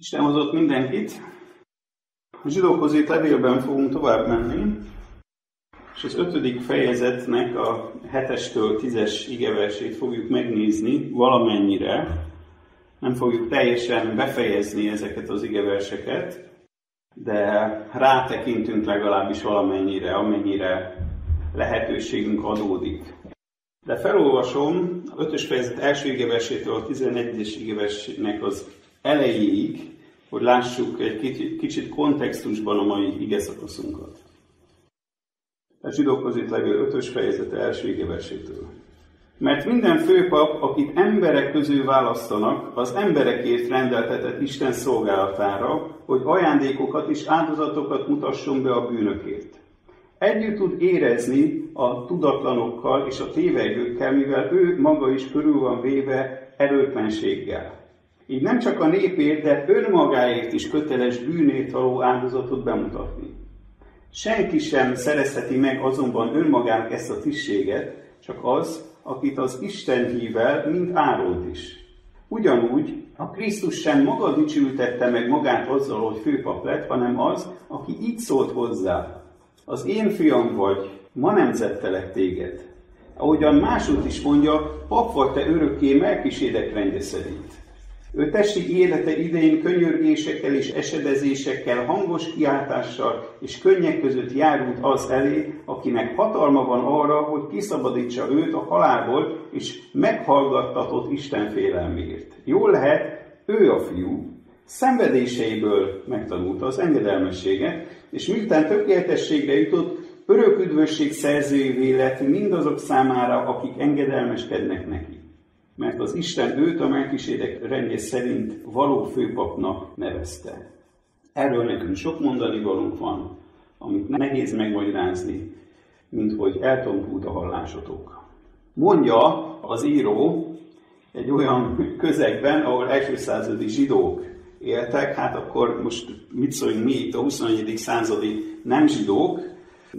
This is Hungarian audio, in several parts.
Isten hozott mindenkit. A zsidókhoz itt levélben fogunk tovább menni, és az ötödik fejezetnek a hetestől tízes igeversét fogjuk megnézni valamennyire. Nem fogjuk teljesen befejezni ezeket az igeverseket, de rátekintünk legalábbis valamennyire, amennyire lehetőségünk adódik. De felolvasom a 5 fejezet első igeversétől a 11-es igeversének az elejéig, hogy lássuk egy kicsit kontextusban a mai ige szakaszunkat. A zsidókhoz itt levél 5 fejezete első igeversétől. Mert minden főpap, akit emberek közül választanak, az emberekért rendeltetett Isten szolgálatára, hogy ajándékokat és áldozatokat mutasson be a bűnökért. Együtt tud érezni a tudatlanokkal és a tévegőkkel, mivel ő maga is körül van véve erőtlenséggel. Így nem csak a népért, de önmagáért is köteles bűnét való áldozatot bemutatni. Senki sem szerezheti meg azonban önmagának ezt a tisztséget, csak az, akit az Isten hível, mint Áront is. Ugyanúgy a Krisztus sem maga dicsültette meg magát azzal, hogy főpap lett, hanem az, aki így szólt hozzá. Az én fiam vagy, ma nemzettelek téged. Ahogyan másút is mondja, pap vagy te örökké Melkisédek rendje szerint. Ő testi élete idején könyörgésekkel és esedezésekkel, hangos kiáltással és könnyek között járult az elé, akinek hatalma van arra, hogy kiszabadítsa őt a halálból, és meghallgattatott Isten félelméért. Jól lehet, ő a fiú, szenvedéseiből megtanulta az engedelmességet, és miután tökéletességre jutott, örök üdvösség szerzőjévé lett mindazok számára, akik engedelmeskednek neki mert az Isten őt a Melkisédek rendje szerint való főpapnak nevezte. Erről nekünk sok mondani valunk van, amit nehéz megmagyarázni, mint hogy eltompult a hallásotok. Mondja az író egy olyan közegben, ahol első századi zsidók éltek, hát akkor most mit szóljunk mi itt a 21. századi nem zsidók,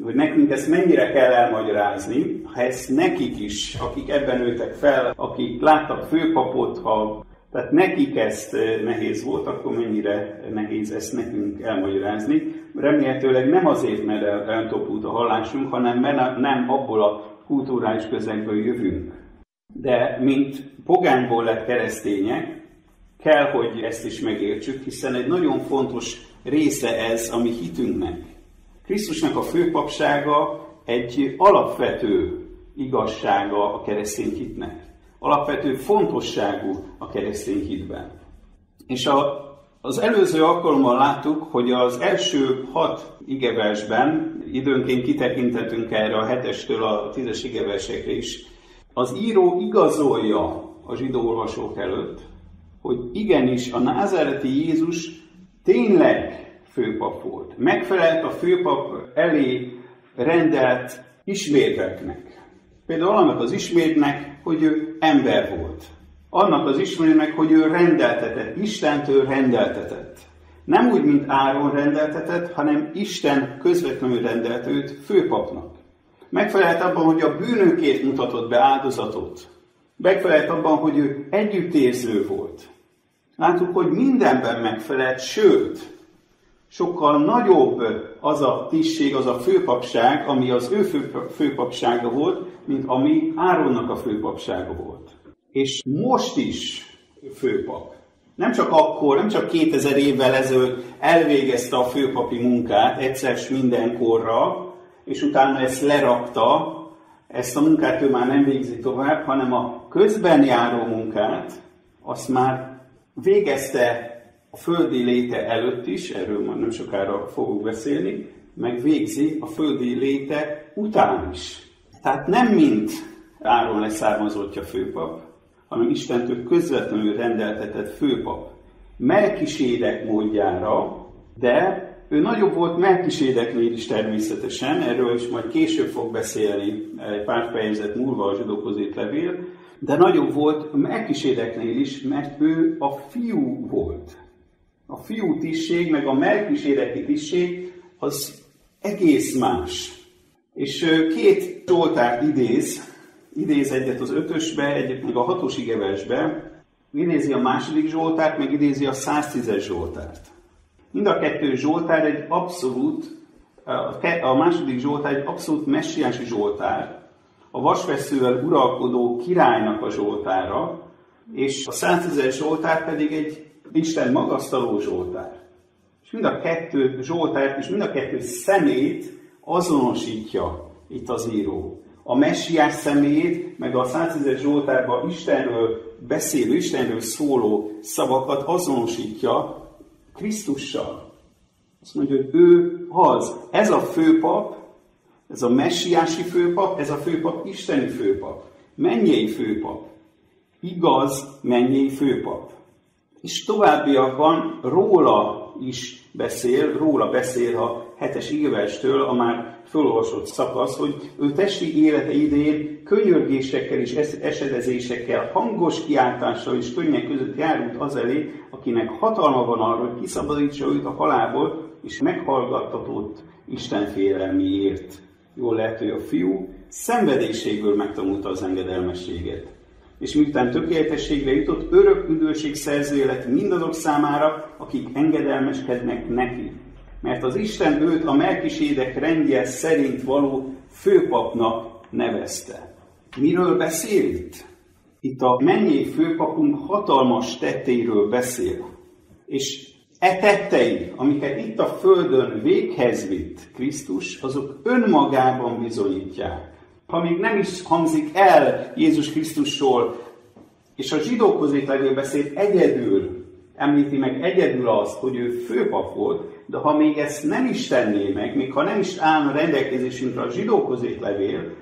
hogy nekünk ezt mennyire kell elmagyarázni, ha ezt nekik is, akik ebben nőttek fel, akik láttak főpapot, ha tehát nekik ezt eh, nehéz volt, akkor mennyire nehéz ezt nekünk elmagyarázni. Remélhetőleg nem azért, mert eltopult a hallásunk, hanem mert nem abból a kulturális közegből jövünk. De mint pogányból lett keresztények, kell, hogy ezt is megértsük, hiszen egy nagyon fontos része ez a mi hitünknek. Krisztusnak a főpapsága egy alapvető igazsága a keresztény hitnek. Alapvető fontosságú a keresztény hitben. És a, az előző alkalommal láttuk, hogy az első hat igeversben, időnként kitekintetünk erre a hetestől a tízes igeversekre is, az író igazolja a zsidó olvasók előtt, hogy igenis a názáreti Jézus tényleg főpap volt. Megfelelt a főpap elé rendelt ismételknek. Például annak az ismétnek, hogy ő ember volt. Annak az ismétnek, hogy ő rendeltetett, Istentől rendeltetett. Nem úgy, mint Áron rendeltetett, hanem Isten közvetlenül rendelt őt főpapnak. Megfelelt abban, hogy a bűnökért mutatott be áldozatot. Megfelelt abban, hogy ő együttérző volt. Látjuk, hogy mindenben megfelelt, sőt, sokkal nagyobb az a tisztség, az a főpapság, ami az ő főpapsága volt, mint ami Áronnak a főpapsága volt. És most is főpap. Nem csak akkor, nem csak 2000 évvel ezelőtt elvégezte a főpapi munkát egyszer mindenkorra, és utána ezt lerakta, ezt a munkát ő már nem végzi tovább, hanem a közben járó munkát, azt már végezte a földi léte előtt is, erről már nem sokára fogok beszélni, meg végzi a földi léte után is. Tehát nem mint Áron leszármazottja főpap, hanem Istentől közvetlenül rendeltetett főpap. Melkisédek módjára, de ő nagyobb volt Melkisédeknél is természetesen, erről is majd később fog beszélni egy pár fejezet múlva a zsidókhoz levél, de nagyobb volt Melkisédeknél is, mert ő a fiú volt a fiú tisztség, meg a melkisédeki tisztség az egész más. És két Zsoltárt idéz, idéz egyet az ötösbe, egyet meg a hatos igevesbe, idézi a második Zsoltárt, meg idézi a 110-es Zsoltárt. Mind a kettő Zsoltár egy abszolút, a második Zsoltár egy abszolút messiási Zsoltár, a vasveszővel uralkodó királynak a Zsoltára, és a 110-es Zsoltár pedig egy Isten magasztaló Zsoltár. És mind a kettő Zsoltárt és mind a kettő szemét azonosítja itt az író. A messiás személyét, meg a 110-es Zsoltárban Istenről beszélő, Istenről szóló szavakat azonosítja Krisztussal. Azt mondja, hogy ő az. Ez a főpap, ez a messiási főpap, ez a főpap isteni főpap. Mennyei főpap. Igaz mennyei főpap. És továbbiakban róla is beszél, róla beszél a hetes igevestől a már felolvasott szakasz, hogy ő testi élete idején könyörgésekkel és esedezésekkel, hangos kiáltással és könnyek között járult az elé, akinek hatalma van arra, hogy kiszabadítsa őt a halálból, és meghallgattatott Isten félelmiért. Jól lehet, hogy a fiú szenvedéségből megtanulta az engedelmességet. És miután tökéletességre jutott, örök üdvösség szerzője lett mindazok számára, akik engedelmeskednek neki mert az Isten őt a Melkisédek rendje szerint való főpapnak nevezte. Miről beszél itt? Itt a mennyi főpapunk hatalmas tetteiről beszél. És e tettei, amiket itt a Földön véghez vitt Krisztus, azok önmagában bizonyítják. Ha még nem is hangzik el Jézus Krisztusról, és a zsidókhoz levő beszéd egyedül említi meg egyedül azt, hogy ő főpap volt, de ha még ezt nem is tenné meg, még ha nem is állna rendelkezésünkre a zsidókhoz levél,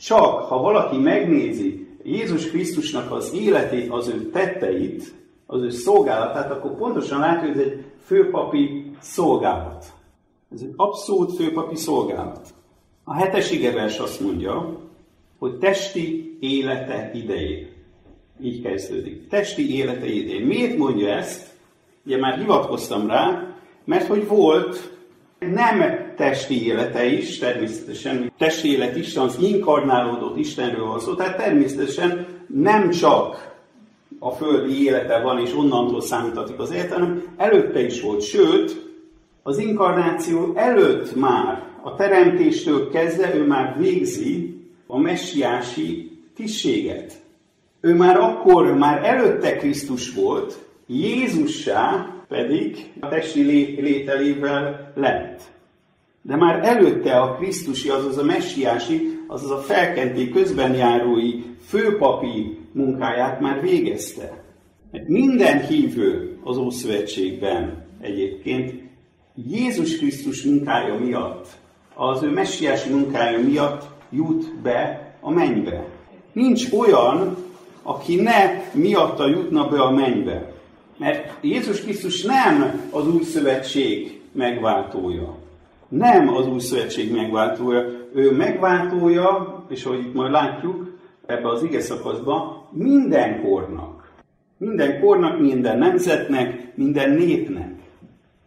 csak ha valaki megnézi Jézus Krisztusnak az életét, az ő tetteit, az ő szolgálatát, akkor pontosan látja, hogy ez egy főpapi szolgálat. Ez egy abszolút főpapi szolgálat. A hetes igevers azt mondja, hogy testi élete idején. Így kezdődik. Testi élete idején. Miért mondja ezt? Ugye már hivatkoztam rá, mert hogy volt nem testi élete is, természetesen testi élet Isten, az inkarnálódott Istenről van szó, tehát természetesen nem csak a földi élete van, és onnantól számítatik az élet, hanem előtte is volt. Sőt, az inkarnáció előtt már, a teremtéstől kezdve ő már végzi a messiási tisztséget. Ő már akkor, már előtte Krisztus volt, Jézussá pedig a testi lételével lett. De már előtte a Krisztusi, azaz a messiási, azaz a felkenté közbenjárói, főpapi munkáját már végezte. Mert minden hívő az Ószövetségben egyébként Jézus Krisztus munkája miatt, az ő messiási munkája miatt jut be a mennybe. Nincs olyan, aki ne miatta jutna be a mennybe. Mert Jézus Krisztus nem az új szövetség megváltója. Nem az új szövetség megváltója. Ő megváltója, és ahogy itt majd látjuk ebbe az ige szakaszban, minden kornak. Minden kornak, minden nemzetnek, minden népnek.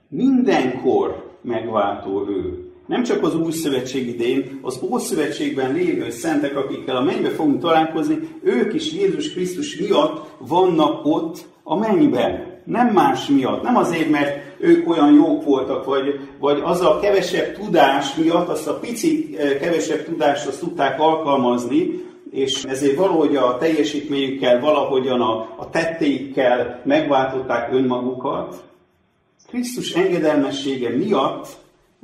Mindenkor megváltó ő. Nem csak az új szövetség idén, az Ószövetségben lévő szentek, akikkel a mennybe fogunk találkozni, ők is Jézus Krisztus miatt vannak ott a mennyben. Nem más miatt, nem azért, mert ők olyan jók voltak, vagy, vagy az a kevesebb tudás miatt, azt a pici eh, kevesebb tudást azt tudták alkalmazni, és ezért valahogy a teljesítményükkel, valahogyan a, a tetteikkel megváltották önmagukat. Krisztus engedelmessége miatt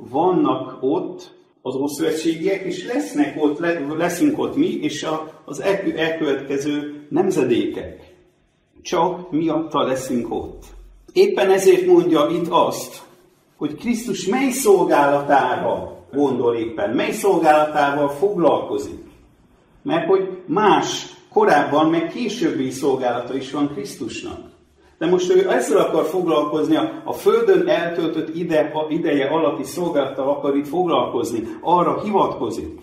vannak ott az ószövetségiek, és lesznek ott, leszünk ott mi, és az elkövetkező nemzedékek csak miatta leszünk ott. Éppen ezért mondja itt azt, hogy Krisztus mely szolgálatára gondol éppen, mely szolgálatával foglalkozik. Mert hogy más korábban, meg későbbi szolgálata is van Krisztusnak. De most ő ezzel akar foglalkozni, a, Földön eltöltött ide, a ideje alatti szolgálattal akar itt foglalkozni, arra hivatkozik.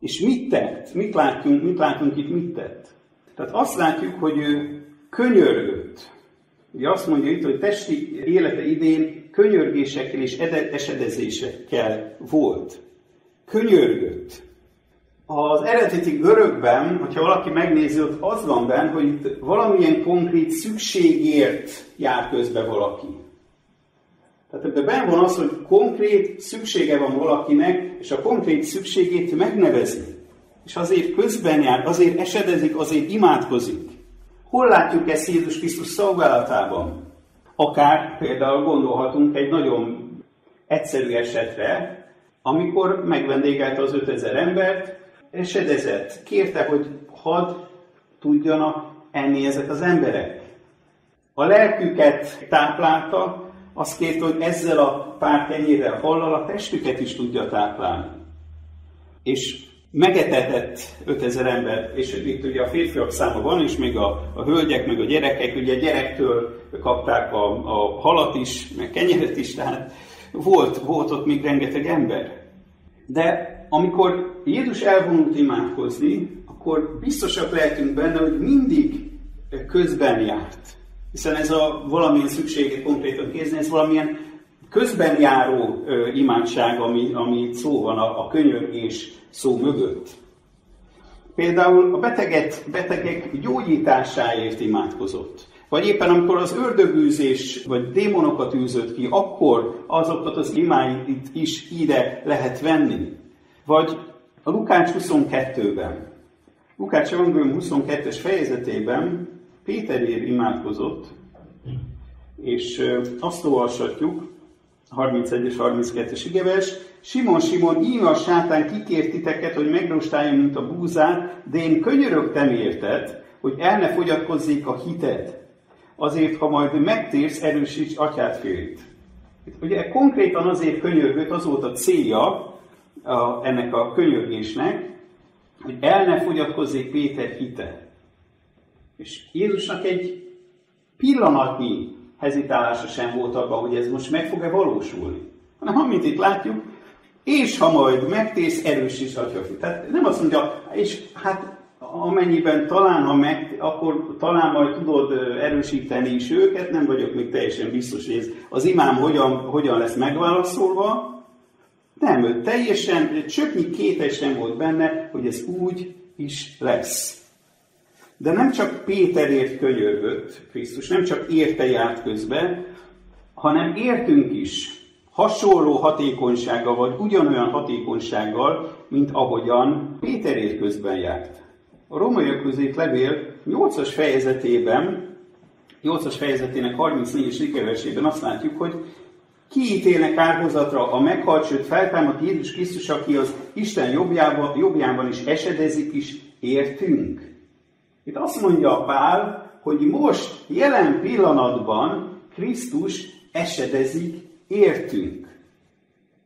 És mit tett? Mit látunk, mit látunk itt, mit tett? Tehát azt látjuk, hogy ő könyörgött. Ugye azt mondja itt, hogy testi élete idén könyörgésekkel és esedezésekkel volt. Könyörgött. Az eredeti görögben, hogyha valaki megnézi, ott az van benne, hogy itt valamilyen konkrét szükségért jár közbe valaki. Tehát ebben benne van az, hogy konkrét szüksége van valakinek, és a konkrét szükségét megnevezi. És azért közben jár, azért esedezik, azért imádkozik. Hol látjuk ezt Jézus Krisztus szolgálatában? Akár például gondolhatunk egy nagyon egyszerű esetre, amikor megvendégelte az 5000 embert, esedezett, kérte, hogy hadd tudjanak enni ezek az emberek. A lelküket táplálta, azt kérte, hogy ezzel a pár kenyérrel, hallal a testüket is tudja táplálni. És megetetett 5000 ember, és itt ugye a férfiak száma van, és még a, a hölgyek, meg a gyerekek, ugye a gyerektől kapták a, a halat is, meg kenyeret is, tehát volt, volt ott még rengeteg ember. De amikor Jézus elvonult imádkozni, akkor biztosak lehetünk benne, hogy mindig közben járt. Hiszen ez a valamilyen szükséget konkrétan kézni, ez valamilyen közben járó ö, imádság, ami, ami szó van a, a könyörgés szó mögött. Például a beteget, betegek gyógyításáért imádkozott. Vagy éppen amikor az ördögűzés, vagy démonokat űzött ki, akkor azokat az imáit is ide lehet venni. Vagy a Lukács 22-ben. Lukács Evangélium 22-es fejezetében Péterért imádkozott, és azt olvashatjuk, 31 és 32-es igevers, Simon, Simon, íme a sátán kikért titeket, hogy megrostáljon, mint a búzát, de én könyörögtem érted, hogy el ne fogyatkozzék a hited. Azért, ha majd megtérsz, erősíts atyát félét. Ugye konkrétan azért könyörgött, az volt a célja a, ennek a könyörgésnek, hogy el ne fogyatkozzék Péter hite. És Jézusnak egy pillanatnyi hezitálása sem volt abban, hogy ez most meg fog-e valósulni. Hanem amit itt látjuk, és ha majd megtész, erősíts atya. Tehát nem azt mondja, és hát amennyiben talán, ha meg, akkor talán majd tudod erősíteni is őket, nem vagyok még teljesen biztos, hogy ez az imám hogyan, hogyan lesz megválaszolva. Nem, ő teljesen, csöpnyi kétes sem volt benne, hogy ez úgy is lesz. De nem csak Péterért könyörgött Krisztus, nem csak érte járt közben, hanem értünk is hasonló hatékonysággal, vagy ugyanolyan hatékonysággal, mint ahogyan Péterért közben járt. A romaiak közé levél 8-as fejezetében, 8-as fejezetének 34-es versében azt látjuk, hogy kiítélnek árhozatra a meghalt, sőt feltámadt Jézus Krisztus, aki az Isten jobbjában, jobbjában is esedezik, is értünk. Itt azt mondja Pál, hogy most, jelen pillanatban Krisztus esedezik, értünk.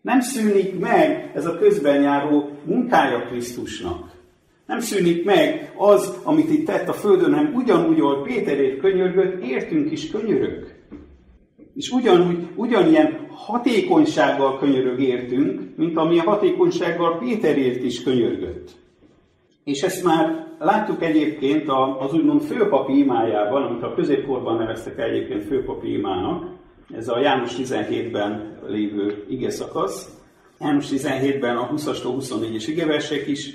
Nem szűnik meg ez a közben járó munkája Krisztusnak. Nem szűnik meg az, amit itt tett a Földön, hanem ugyanúgy, ahol Péterért könyörgött, értünk is könyörög. És ugyanúgy, ugyanilyen hatékonysággal könyörög értünk, mint amilyen hatékonysággal Péterért is könyörgött. És ezt már láttuk egyébként az úgymond főpapi imájában, amit a középkorban neveztek egyébként főpapi imának, ez a János 17-ben lévő ige szakasz. János 17-ben a 20-astól 24-es igeversek is,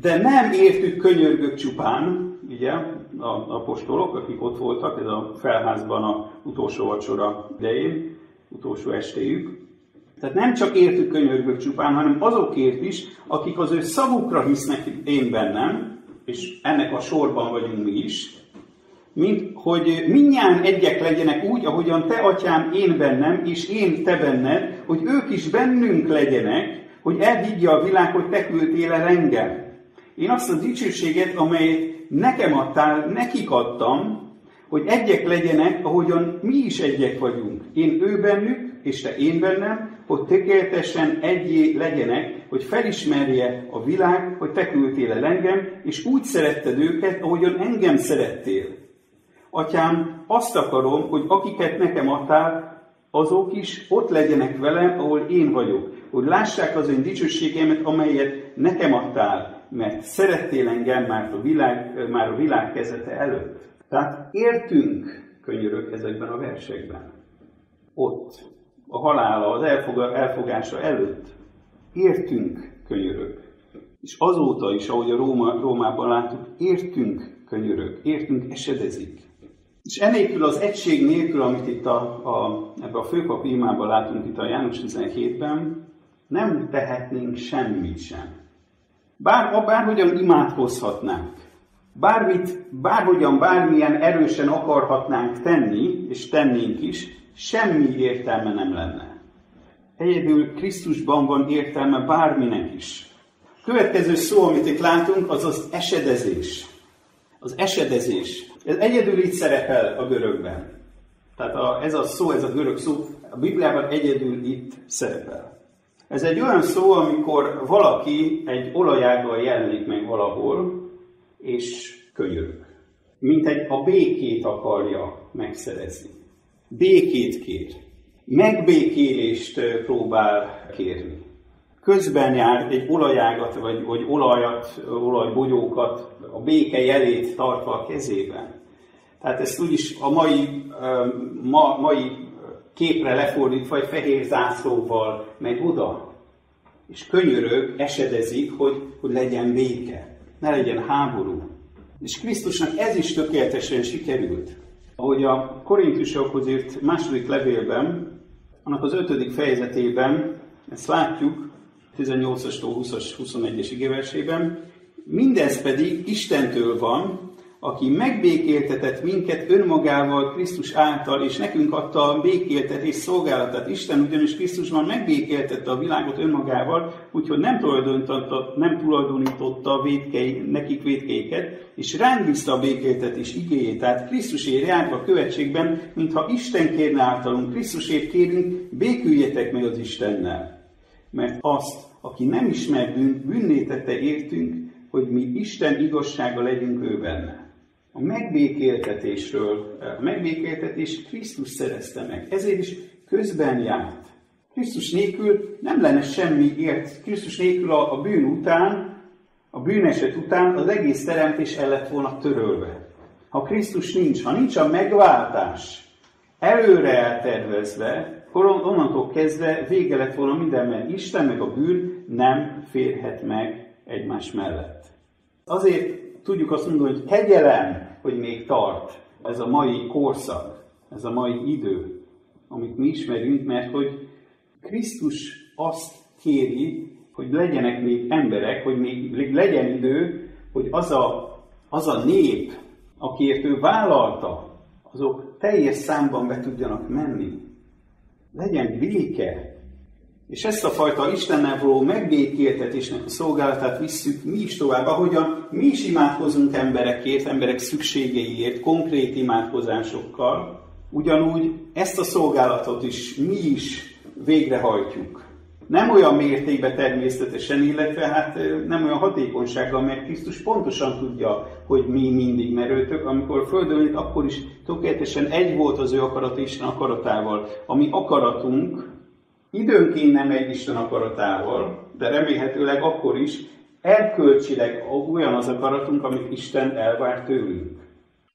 de nem értük könyörgök csupán, ugye, a apostolok, akik ott voltak, ez a felházban a utolsó vacsora idején, utolsó estéjük. Tehát nem csak értük könyörgök csupán, hanem azokért is, akik az ő szavukra hisznek én bennem, és ennek a sorban vagyunk mi is, mint hogy minnyáján egyek legyenek úgy, ahogyan te, atyám, én bennem, és én te benned, hogy ők is bennünk legyenek, hogy elhiggye a világ, hogy te küldtél el engem. Én azt a dicsőséget, amelyet nekem adtál, nekik adtam, hogy egyek legyenek, ahogyan mi is egyek vagyunk. Én ő bennük, és te én bennem, hogy tökéletesen egyé legyenek, hogy felismerje a világ, hogy te küldtél el engem, és úgy szeretted őket, ahogyan engem szerettél. Atyám, azt akarom, hogy akiket nekem adtál, azok is ott legyenek velem, ahol én vagyok, hogy lássák az én dicsőségemet, amelyet nekem adtál, mert szerettél engem már a világ, már a világ kezete előtt. Tehát értünk, könyörök ezekben a versekben. Ott, a halála, az elfogása előtt. Értünk, könyörök. És azóta is, ahogy a Róma, Rómában láttuk, értünk könyörög, értünk esedezik. És enélkül az egység nélkül, amit itt a, a, ebbe a főpap imában látunk itt a János 17-ben, nem tehetnénk semmit sem. Bár, bárhogyan imádkozhatnánk, bármit, bárhogyan, bármilyen erősen akarhatnánk tenni, és tennénk is, semmi értelme nem lenne. Egyedül Krisztusban van értelme bárminek is. Következő szó, amit itt látunk, az az esedezés. Az esedezés. Ez egyedül itt szerepel a görögben. Tehát a, ez a szó, ez a görög szó, a Bibliában egyedül itt szerepel. Ez egy olyan szó, amikor valaki egy olajággal jelenik meg valahol, és könyörög. Mint egy a békét akarja megszerezni. Békét kér. Megbékélést próbál kérni. Közben jár egy olajágat, vagy, vagy olajat, olajbogyókat, a béke jelét tartva a kezében. Tehát ezt úgyis a mai, ma, mai képre lefordítva egy fehér zászlóval megy oda, és könyörög, esedezik, hogy, hogy legyen béke, ne legyen háború. És Krisztusnak ez is tökéletesen sikerült. Ahogy a Korintusokhoz írt második levélben, annak az ötödik fejezetében, ezt látjuk, 18-astól 20-as, 21-es igéversében, mindez pedig Istentől van, aki megbékéltetett minket önmagával Krisztus által, és nekünk adta a békéltetés szolgálatát. Isten ugyanis Krisztusban megbékéltette a világot önmagával, úgyhogy nem tulajdonította, nem tulajdonította védkei, nekik védkeiket, és ránk bízta a békéltetés igéjét. Tehát Krisztusért járva a követségben, mintha Isten kérne általunk, Krisztusért kérünk, béküljetek meg az Istennel. Mert azt, aki nem ismer bűn, bűnné értünk, hogy mi Isten igazsága legyünk ő benne. A megbékéltetésről, a megbékéltetés Krisztus szerezte meg, ezért is közben járt. Krisztus nélkül nem lenne semmi ért. Krisztus nélkül a, a bűn után, a bűneset után az egész teremtés el lett volna törölve. Ha Krisztus nincs, ha nincs a megváltás előre eltervezve, akkor onnantól kezdve vége lett volna minden, mert Isten meg a bűn nem férhet meg egymás mellett. Azért tudjuk azt mondani, hogy kegyelem, hogy még tart ez a mai korszak, ez a mai idő, amit mi ismerünk, mert hogy Krisztus azt kéri, hogy legyenek még emberek, hogy még legyen idő, hogy az a, az a nép, akiért ő vállalta, azok teljes számban be tudjanak menni. Legyen béke, és ezt a fajta Istennel való megbékéltetésnek a szolgálatát visszük mi is tovább, ahogyan mi is imádkozunk emberekért, emberek szükségeiért, konkrét imádkozásokkal, ugyanúgy ezt a szolgálatot is mi is végrehajtjuk. Nem olyan mértékben természetesen, illetve hát nem olyan hatékonysággal, mert Krisztus pontosan tudja, hogy mi mindig merőtök. Amikor földön akkor is tökéletesen egy volt az ő akarat Isten akaratával. Ami akaratunk, időnként nem egy Isten akaratával, de remélhetőleg akkor is erkölcsileg olyan az akaratunk, amit Isten elvár tőlünk.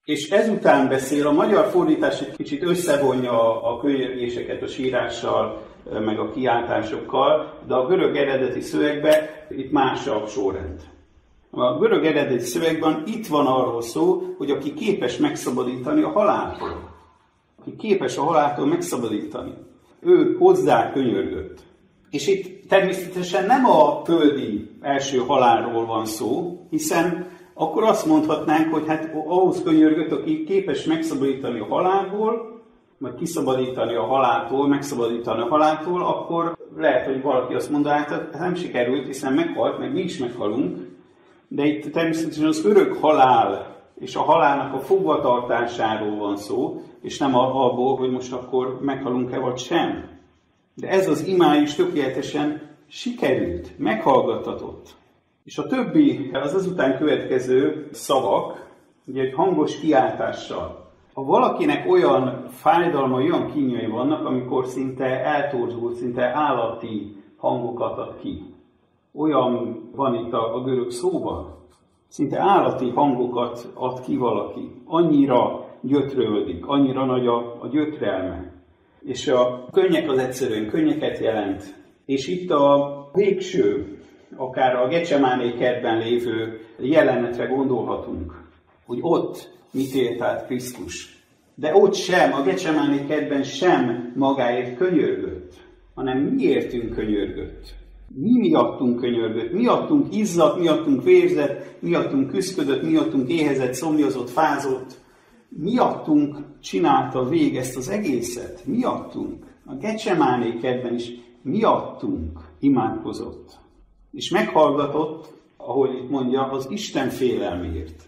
És ezután beszél, a magyar fordítás egy kicsit összevonja a könyörgéseket a sírással, meg a kiáltásokkal, de a görög eredeti szövegben itt más a sorrend. A görög eredeti szövegben itt van arról szó, hogy aki képes megszabadítani a haláltól. Aki képes a haláltól megszabadítani ő hozzá könyörgött. És itt természetesen nem a földi első halálról van szó, hiszen akkor azt mondhatnánk, hogy hát ahhoz könyörgött, aki képes megszabadítani a halálból, vagy kiszabadítani a haláltól, megszabadítani a haláltól, akkor lehet, hogy valaki azt mondja, hát ez nem sikerült, hiszen meghalt, meg mi is meghalunk, de itt természetesen az örök halál és a halálnak a fogvatartásáról van szó, és nem abból, hogy most akkor meghalunk-e vagy sem. De ez az imá is tökéletesen sikerült, meghallgattatott. És a többi, az azután következő szavak, ugye egy hangos kiáltással. Ha valakinek olyan fájdalma, olyan kínjai vannak, amikor szinte eltorzult, szinte állati hangokat ad ki. Olyan van itt a, a görög szóban, szinte állati hangokat ad ki valaki. Annyira gyötröldik, annyira nagy a, a gyötrelme. És a könnyek az egyszerűen könnyeket jelent. És itt a végső akár a Gecsemáné kertben lévő jelenetre gondolhatunk, hogy ott mit élt át Krisztus. De ott sem, a Gecsemáné kertben sem magáért könyörgött, hanem miértünk könyörgött. Mi miattunk könyörgött, miattunk izzadt, miattunk vérzett, miattunk küzdött, miattunk éhezett, szomjazott, fázott, miattunk csinálta vég ezt az egészet, miattunk. A Gecsemáné kertben is miattunk imádkozott. És meghallgatott, ahogy itt mondja, az Isten félelmért.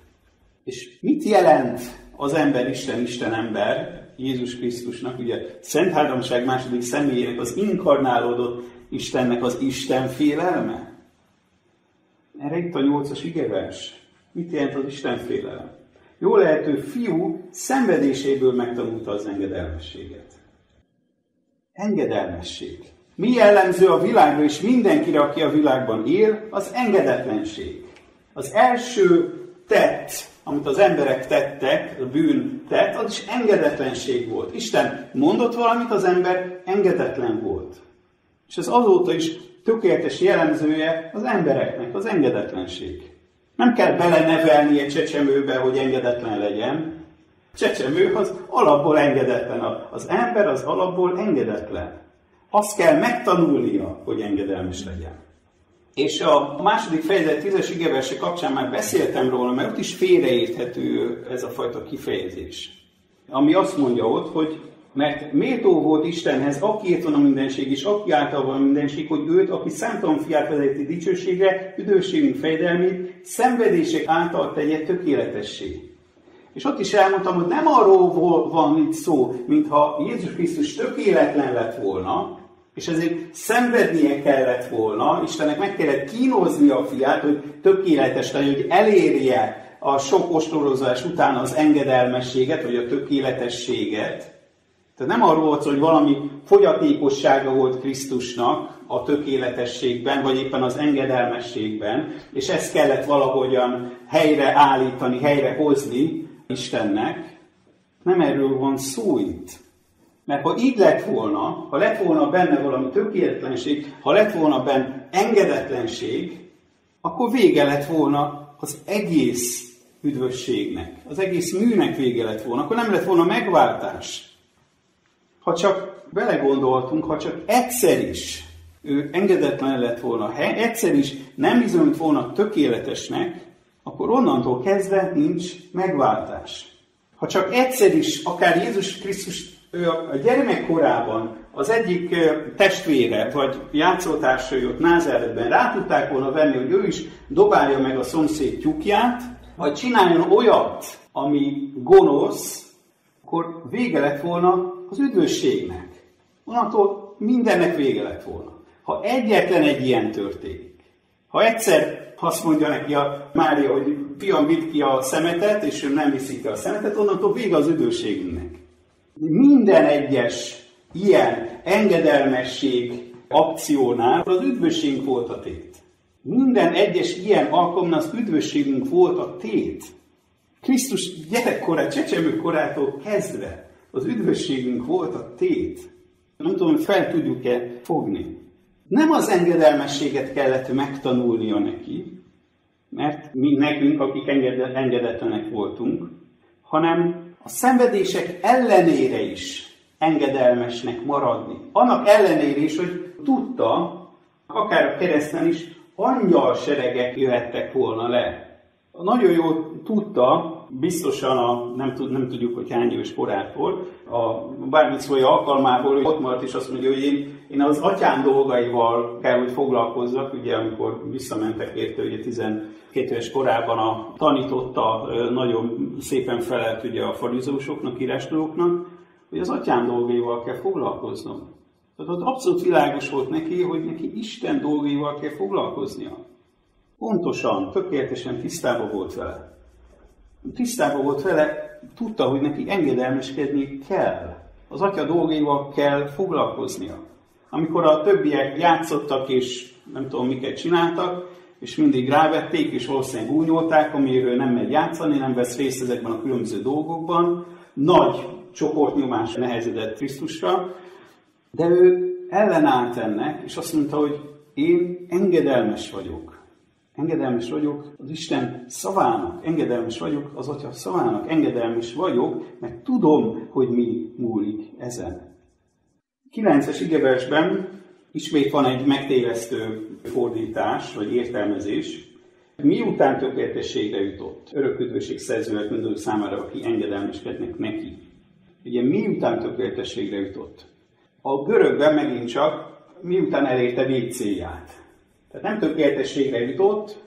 És mit jelent az ember Isten, Isten ember, Jézus Krisztusnak, ugye Szent Háromság második személyének, az inkarnálódott Istennek az Isten félelme? Erre itt a nyolcas igevers. Mit jelent az Isten félelem? Jó lehető fiú szenvedéséből megtanulta az engedelmességet. Engedelmesség. Mi jellemző a világra és mindenkire, aki a világban él, az engedetlenség. Az első tett, amit az emberek tettek, a bűn tett, az is engedetlenség volt. Isten mondott valamit, az ember engedetlen volt. És ez azóta is tökéletes jellemzője az embereknek, az engedetlenség. Nem kell belenevelni egy csecsemőbe, hogy engedetlen legyen. Csecsemő az alapból engedetlen. Az ember az alapból engedetlen. Azt kell megtanulnia, hogy engedelmes legyen. És a második fejezet tízes igeverse kapcsán már beszéltem róla, mert ott is félreérthető ez a fajta kifejezés. Ami azt mondja ott, hogy mert méltó volt Istenhez, akiért van a mindenség, és aki által van a mindenség, hogy őt, aki számtalan fiát vezeti dicsőségre, üdvösségünk fejdelmét, szenvedések által tegye tökéletessé. És ott is elmondtam, hogy nem arról van itt szó, mintha Jézus Krisztus tökéletlen lett volna, és ezért szenvednie kellett volna, Istennek meg kellett kínozni a fiát, hogy tökéletes legyen, hogy elérje a sok ostorozás után az engedelmességet, vagy a tökéletességet. Tehát nem arról volt hogy valami fogyatékossága volt Krisztusnak a tökéletességben, vagy éppen az engedelmességben, és ezt kellett valahogyan helyre állítani, helyre hozni Istennek. Nem erről van szó itt. Mert ha így lett volna, ha lett volna benne valami tökéletlenség, ha lett volna benne engedetlenség, akkor vége lett volna az egész üdvösségnek, az egész műnek vége lett volna, akkor nem lett volna megváltás. Ha csak belegondoltunk, ha csak egyszer is ő engedetlen lett volna, ha egyszer is nem bizonyult volna tökéletesnek, akkor onnantól kezdve nincs megváltás. Ha csak egyszer is, akár Jézus Krisztus ő a gyermekkorában az egyik testvére, vagy játszótársai ott Názáretben rá tudták volna venni, hogy ő is dobálja meg a szomszéd tyúkját, vagy csináljon olyat, ami gonosz, akkor vége lett volna az üdvösségnek. Onnantól mindennek vége lett volna. Ha egyetlen egy ilyen történik, ha egyszer azt mondja neki a Mária, hogy fiam, vidd ki a szemetet, és ő nem viszik ki a szemetet, onnantól vége az üdvösségünknek. Minden egyes ilyen engedelmesség akciónál az üdvösségünk volt a tét. Minden egyes ilyen alkalomnál az üdvösségünk volt a tét. Krisztus gyerekkorát, csecsemőkorától kezdve az üdvösségünk volt a tét. Nem tudom, hogy fel tudjuk-e fogni. Nem az engedelmességet kellett megtanulnia neki, mert mi nekünk, akik engedetlenek voltunk, hanem a szenvedések ellenére is engedelmesnek maradni. Annak ellenére is, hogy tudta, akár a kereszten is, angyal seregek jöhettek volna le. Nagyon jól tudta, biztosan a, nem, tud, nem tudjuk, hogy hány éves korától, a bármicója alkalmából, hogy ott maradt, és azt mondja, hogy én, én az atyám dolgaival kell, hogy foglalkozzak, ugye amikor visszamentek érte, ugye 12 éves korában a tanította, nagyon szépen felelt ugye a farizósoknak, írástudóknak, hogy az atyám dolgaival kell foglalkoznom. Tehát ott abszolút világos volt neki, hogy neki Isten dolgaival kell foglalkoznia. Pontosan, tökéletesen tisztában volt vele tisztában volt vele, tudta, hogy neki engedelmeskedni kell. Az atya dolgaival kell foglalkoznia. Amikor a többiek játszottak, és nem tudom, miket csináltak, és mindig rávették, és valószínűleg gúnyolták, amiről nem megy játszani, nem vesz részt ezekben a különböző dolgokban. Nagy csoportnyomás nehezedett Krisztusra, de ő ellenállt ennek, és azt mondta, hogy Én engedelmes vagyok. Engedelmes vagyok az Isten szavának, engedelmes vagyok az Atya szavának, engedelmes vagyok, mert tudom, hogy mi múlik ezen. 9-es igeversben ismét van egy megtévesztő fordítás, vagy értelmezés. Miután tökéletességre jutott, öröködvösség szerzőnek mindazok számára, aki engedelmeskednek neki. Ugye miután tökéletességre jutott? A görögben megint csak miután elérte végcélját. Tehát nem tökéletességre jutott,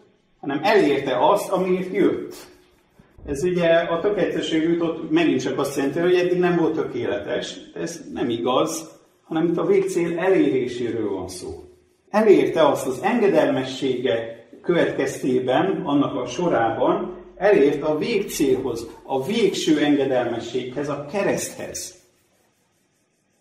hanem elérte azt, amiért jött. Ez ugye a tökéletességre jutott megint csak azt jelenti, hogy eddig nem volt tökéletes. Ez nem igaz, hanem itt a végcél eléréséről van szó. Elérte azt az engedelmessége következtében, annak a sorában, elérte a végcélhoz, a végső engedelmességhez, a kereszthez.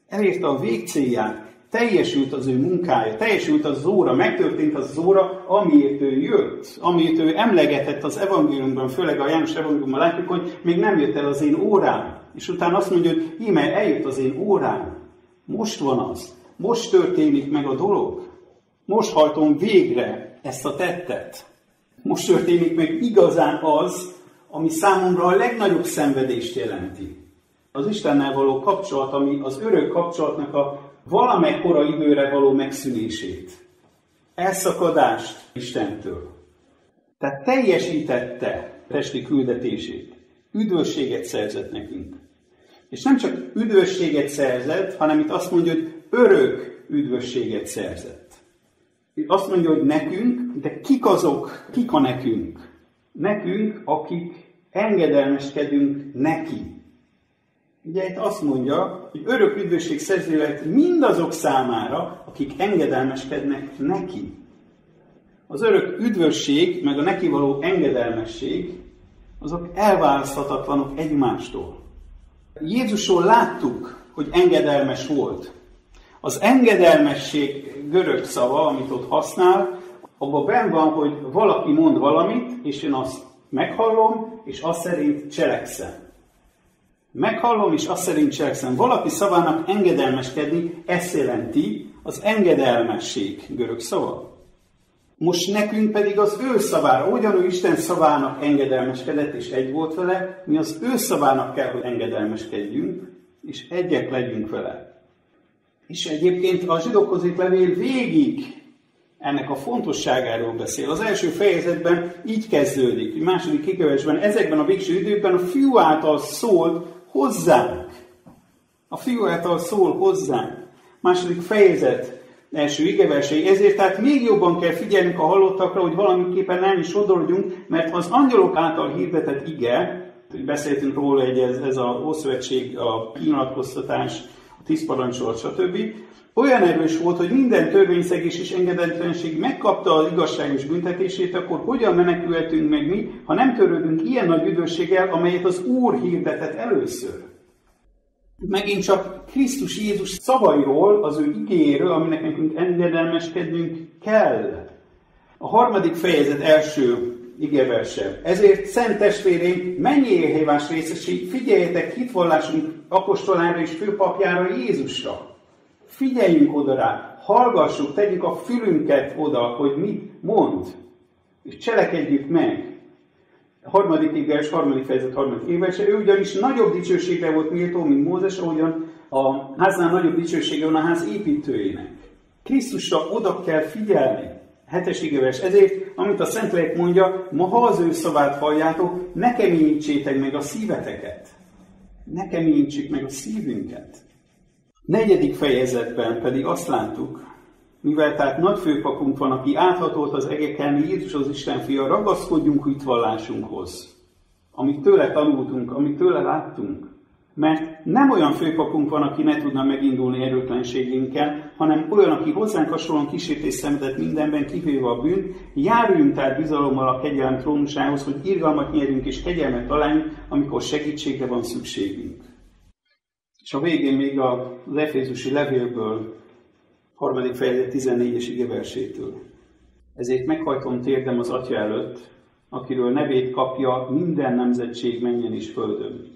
Elérte a végcélját, teljesült az ő munkája, teljesült az óra, megtörtént az óra, amiért ő jött, amiért ő emlegetett az evangéliumban, főleg a János evangéliumban látjuk, hogy még nem jött el az én órám. És utána azt mondja, hogy íme, eljött az én órám. Most van az. Most történik meg a dolog. Most hajtom végre ezt a tettet. Most történik meg igazán az, ami számomra a legnagyobb szenvedést jelenti. Az Istennel való kapcsolat, ami az örök kapcsolatnak a valamekkora időre való megszűnését, elszakadást Istentől. Tehát teljesítette testi küldetését, üdvösséget szerzett nekünk. És nem csak üdvösséget szerzett, hanem itt azt mondja, hogy örök üdvösséget szerzett. Itt azt mondja, hogy nekünk, de kik azok, kik a nekünk? Nekünk, akik engedelmeskedünk neki. Ugye itt azt mondja, hogy örök üdvösség szerző mindazok számára, akik engedelmeskednek neki. Az örök üdvösség, meg a neki való engedelmesség, azok elválaszthatatlanok egymástól. Jézusról láttuk, hogy engedelmes volt. Az engedelmesség görög szava, amit ott használ, abban ben van, hogy valaki mond valamit, és én azt meghallom, és azt szerint cselekszem. Meghallom, és azt szerint cselekszem. Valaki szavának engedelmeskedni, ezt jelenti az engedelmesség görög szava. Most nekünk pedig az ő szavára, ugyan ő Isten szavának engedelmeskedett, és egy volt vele, mi az ő szavának kell, hogy engedelmeskedjünk, és egyek legyünk vele. És egyébként a zsidókhoz levél végig ennek a fontosságáról beszél. Az első fejezetben így kezdődik, a második kikövesben, ezekben a végső időkben a fiú által szólt hozzánk. A fiú által szól hozzánk. Második fejezet, első igeversei. Ezért tehát még jobban kell figyelnünk a hallottakra, hogy valamiképpen nem is odaadjunk, mert az angyalok által hirdetett ige, hogy beszéltünk róla, hogy ez, ez a Ószövetség, a kinyilatkoztatás, a tíz parancsolat, stb. Olyan erős volt, hogy minden törvényszegés és engedetlenség megkapta az igazságos büntetését, akkor hogyan menekülhetünk meg mi, ha nem törődünk ilyen nagy üdvösséggel, amelyet az Úr hirdetett először? megint csak Krisztus Jézus szavairól, az ő igéről, aminek nekünk engedelmeskednünk kell. A harmadik fejezet első igeverse. Ezért, szent testvéreim, mennyi élhévás részeség, figyeljetek hitvallásunk apostolára és főpapjára Jézusra. Figyeljünk oda rá, hallgassuk, tegyük a fülünket oda, hogy mit mond, és cselekedjük meg a harmadik éves, harmadik fejezet, harmadik éves, ő ugyanis nagyobb dicsőségre volt méltó, mint Mózes, ahogyan a háznál nagyobb dicsősége van a ház építőjének. Krisztusra oda kell figyelni. Hetes éves. Ezért, amit a Szentlélek mondja, ma ha az ő szavát halljátok, ne keményítsétek meg a szíveteket. Ne keményítsük meg a szívünket. Negyedik fejezetben pedig azt láttuk, mivel tehát nagy főpapunk van, aki áthatolt az egeken, Jézus az Isten fia, ragaszkodjunk hitvallásunkhoz, amit tőle tanultunk, amit tőle láttunk. Mert nem olyan főpapunk van, aki ne tudna megindulni erőtlenségünkkel, hanem olyan, aki hozzánk hasonlóan kísértés szenvedett mindenben, kivéve a bűn, járuljunk tehát bizalommal a kegyelem trónusához, hogy irgalmat nyerjünk és kegyelmet találjunk, amikor segítségre van szükségünk. És a végén még az Efézusi levélből harmadik fejezet 14-es igeversétől. Ezért meghajtom térdem az Atya előtt, akiről nevét kapja minden nemzetség menjen is földön.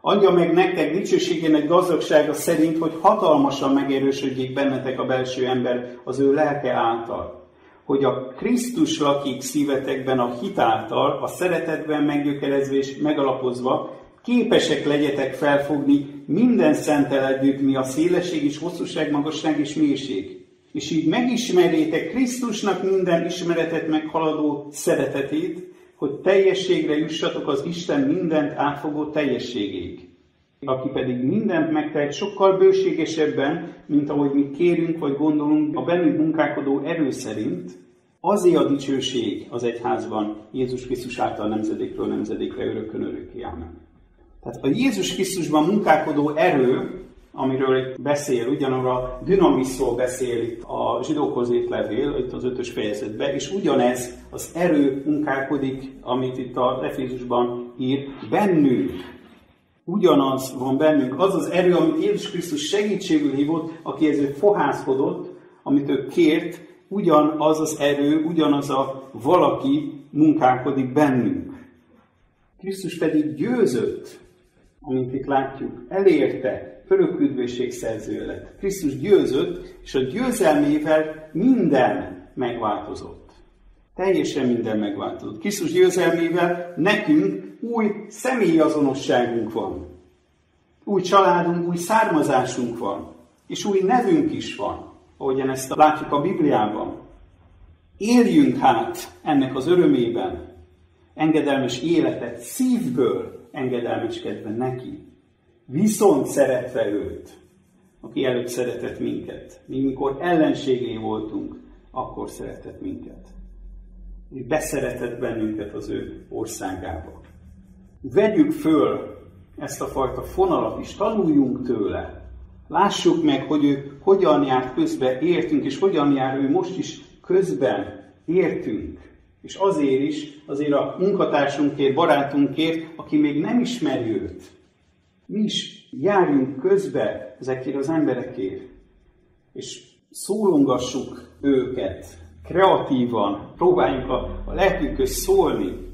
Adja meg nektek dicsőségének gazdagsága szerint, hogy hatalmasan megerősödjék bennetek a belső ember az ő lelke által. Hogy a Krisztus lakik szívetekben a hitáltal, a szeretetben meggyökerezve és megalapozva, képesek legyetek felfogni minden szentel együtt, mi a szélesség és hosszúság, magasság és mélység. És így megismerjétek Krisztusnak minden ismeretet meghaladó szeretetét, hogy teljességre jussatok az Isten mindent átfogó teljességéig. Aki pedig mindent megtehet sokkal bőségesebben, mint ahogy mi kérünk vagy gondolunk a bennünk munkálkodó erő szerint, azért a dicsőség az egyházban Jézus Krisztus által nemzedékről nemzedékre örökön örökké. Amen. Tehát a Jézus Krisztusban munkálkodó erő, amiről beszél, ugyanarra a dinamiszról beszél itt a zsidókhoz írt levél, itt az ötös fejezetben, és ugyanez az erő munkálkodik, amit itt a Efézusban ír, bennünk. Ugyanaz van bennünk, az az erő, amit Jézus Krisztus segítségül hívott, aki ezért fohászkodott, amit ő kért, ugyanaz az erő, ugyanaz a valaki munkálkodik bennünk. Krisztus pedig győzött amint itt látjuk, elérte, örök üdvösség lett. Krisztus győzött, és a győzelmével minden megváltozott. Teljesen minden megváltozott. Krisztus győzelmével nekünk új személyi azonosságunk van. Új családunk, új származásunk van. És új nevünk is van, ahogyan ezt látjuk a Bibliában. Éljünk hát ennek az örömében, engedelmes életet szívből, engedelmeskedve neki, viszont szeretve őt, aki előtt szeretett minket. Mi, mikor ellenségé voltunk, akkor szeretett minket. És beszeretett bennünket az ő országába. Vegyük föl ezt a fajta fonalat is, tanuljunk tőle. Lássuk meg, hogy ő hogyan jár közben értünk, és hogyan jár ő most is közben értünk. És azért is, azért a munkatársunkért, barátunkért, aki még nem ismeri őt. Mi is járjunk közbe ezekért az emberekért, és szólongassuk őket, kreatívan, próbáljunk a, a lelkünkhöz szólni,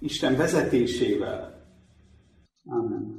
Isten vezetésével. Amen.